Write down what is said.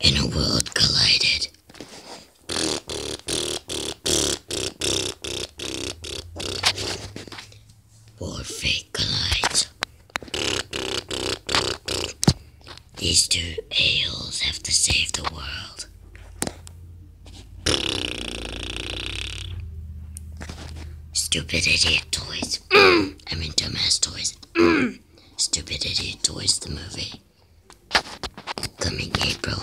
and a world collided. War fate collides. These two ales have to save the world. Stupid idiot toys. I mean, dumbass toys. Stupid idiot toys, the movie. Coming April.